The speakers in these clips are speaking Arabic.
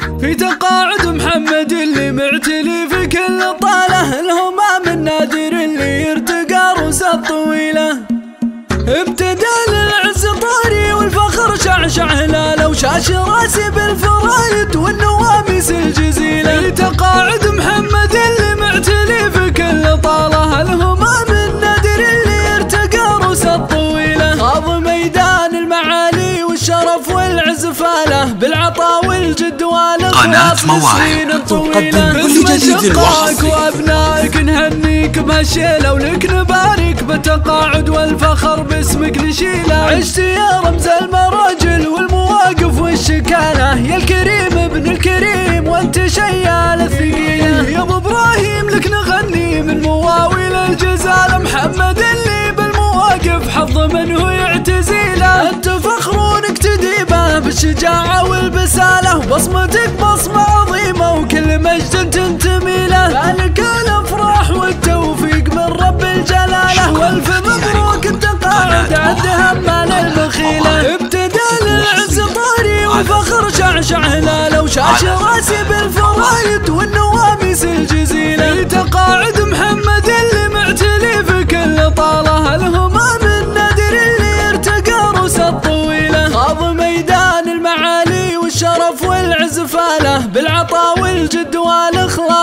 في تقاعد محمد اللي معتلي في كل طالة الهمام النادر اللي يرتقى روس الطويله ابتدى للعز طاري والفخر شعشع هلالة وشاش راسي بالفرايد بالعطاء والجد قناة مواهب. تقدم كل جديد وأبنائك نهنيك بهالشيله ولك نبارك بالتقاعد والفخر باسمك نشيله عشت يا رمز المراجل والمواقف والشكالة. يا الكريم ابن الكريم وانت شيال الثقيله بالشجاعه والبسالة وبصمتك بصمة عظيمة وكل مجد تنتمي له. ذلك الأفراح والتوفيق من رب الجلالة. والف مبروك التقاعد عد همال المخيلة. ابتدى للعز طاري والفخر شعشع هلاله وشاش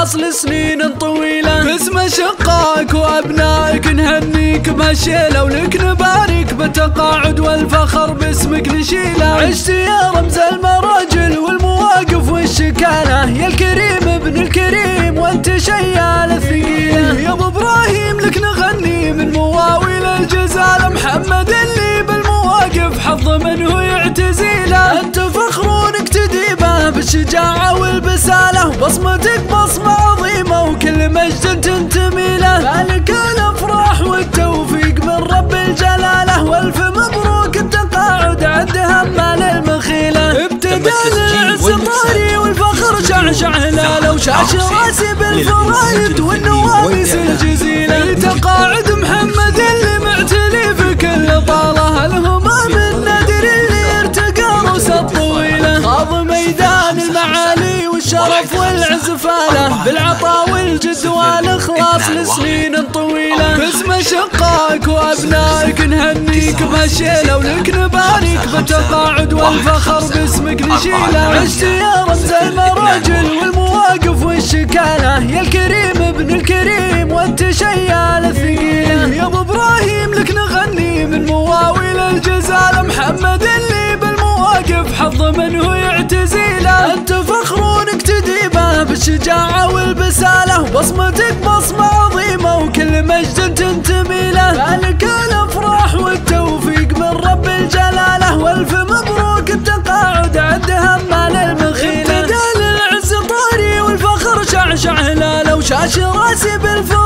والاخلاص لسنين طويلة. باسم شقاك وأبنائك نهنيك بهالشيلة ولك نبارك بالتقاعد والفخر باسمك نشيلة. عشت يا رمز المراجل والمواقف والشكالة. يا الكريم ابن الكريم وأنت شيال الثقيلة. يا أبو إبراهيم لك نغني من مواويل الجزالة. محمد اللي بالمواقف حظ منه يعتزيلة. أنت فخر نقتدي به بالشجاعة والبساله وبصمتك بصمه عظيمة وكل مجد تنتمي له. ذلك الأفراح والتوفيق من رب الجلالة. والف مبروك التقاعد عد همال المخيلة. ابتدى للعز طاري والفخر شعشع هلاله وشاش راسي بالفرايد والعز فاله بالعطاء والجد والاخلاص لسنين طويلة. باسم شقاك وأبنائك نهنيك بهالشيلة ولك نبارك بالتقاعد والفخر باسمك نشيله عشت يا رمز المراجل والمواقف والشكالة. يا الكريم ابن الكريم وانت شيال الثقيلة. يا أبو إبراهيم لك نغني من مواويل الجزالة. محمد اللي بالمواقف حظ منه يعتزيله بالشجاعة والبسالة وبصمتك بصمة عظيمة وكل مجد تنتمي له. ذلك الأفراح والتوفيق من رب الجلالة. والف مبروك التقاعد عد همال المخيلة. ابتدى للعز طاري والفخر شعشع هلالة وشاش راسي بالفرايد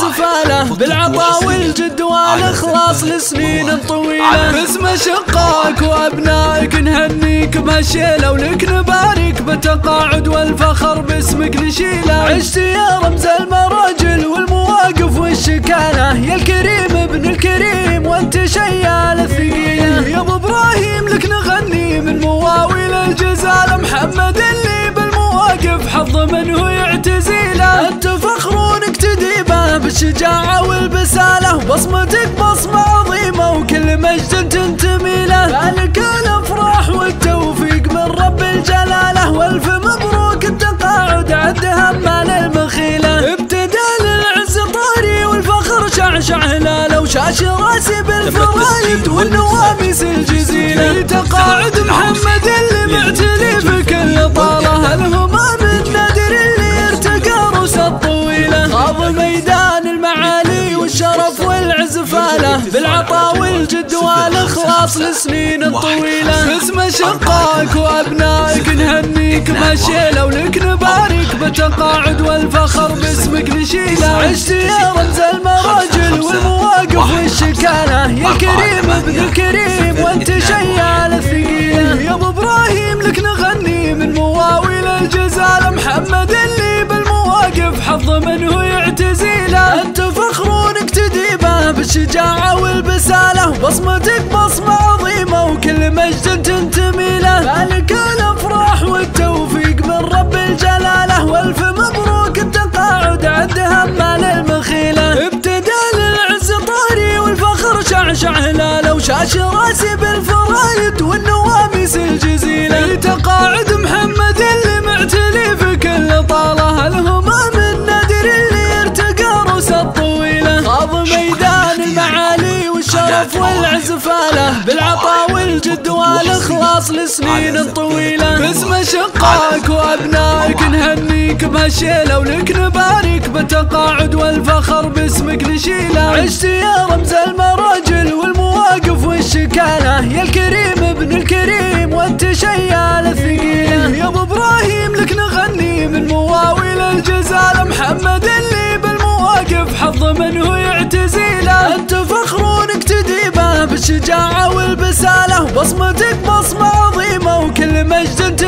والعز فاله بالعطاء والجد والاخلاص لسنين طويله باسم شقاك وأبنائك نهنيك بهالشيلة ولك نبارك بالتقاعد والفخر باسمك نشيلة. عشت يا رمز المراجل والمواقف والشكالة. يا الكريم ابن الكريم وأنت شيال الثقيلة. يا أبو إبراهيم لك نغني من مواويل الجزالة. محمد اللي بالمواقف حظ منه به بالشجاعه والبسالة وبصمتك بصمة عظيمة وكل مجد تنتمي له. ذلك الأفراح والتوفيق من رب الجلالة. والف مبروك التقاعد عد همال المخيلة. ابتدى للعز طاري والفخر شعشع هلالة. وشاش راسي بالفرايد والنواميس الجزيلة. فاله بالعطاء والجد والإخلاص لسنين طويله باسم شقاك وأبنائك نهنيك بهالشيلة ولك نبارك بالتقاعد والفخر باسمك نشيلة. عشت يا رمز المراجل والمواقف والشكالة. يا الكريم ابن الكريم وانت شيال الثقيلة. يا أبو إبراهيم لك نغني من مواويل طاش راسي بالفرايد والنواميس الجزيلة. في تقاعد محمد اللي معتلي في كل طالة الهمام النادر اللي ارتقى روس الطويلة؟ خاض ميدان المعالي والشرف والعز فاله بالعطاء والجد والاخلاص لسنين طويلة باسم شقاك وأبنائك نهنيك بهالشيلة ولك نبارك بالتقاعد والفخر باسمك نشيلة. عشت يا الجزالة محمد اللي بالمواقف حظ منه يعتزيله. أنت فخر نقتدي به بالشجاعة والبسالة بصمتك بصمة عظيمة وكل مجد